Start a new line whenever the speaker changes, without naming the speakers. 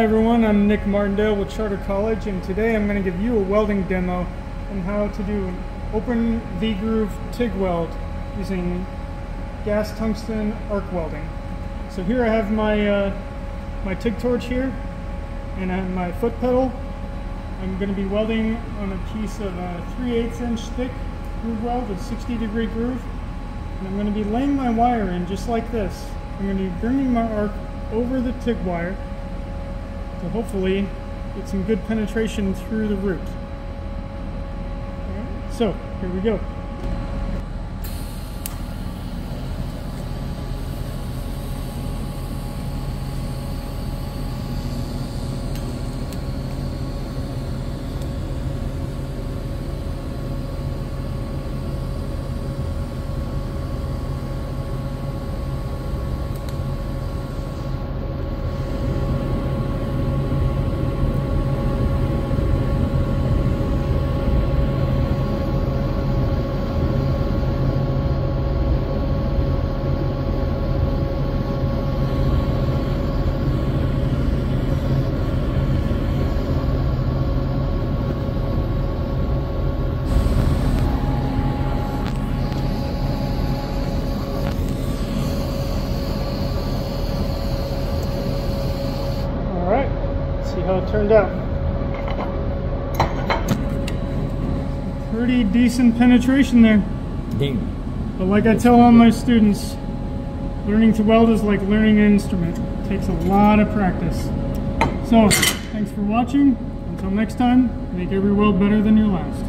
Hi everyone, I'm Nick Martindale with Charter College and today I'm going to give you a welding demo on how to do an open V-groove TIG weld using gas tungsten arc welding. So here I have my, uh, my TIG torch here and I have my foot pedal. I'm going to be welding on a piece of a 3 8 inch thick groove weld, a 60 degree groove. And I'm going to be laying my wire in just like this. I'm going to be bringing my arc over the TIG wire to hopefully get some good penetration through the root. so here we go. How it turned out. Pretty decent penetration there.
Ding.
But like I tell all my students, learning to weld is like learning an instrument. It takes a lot of practice. So, thanks for watching. Until next time, make every weld better than your last.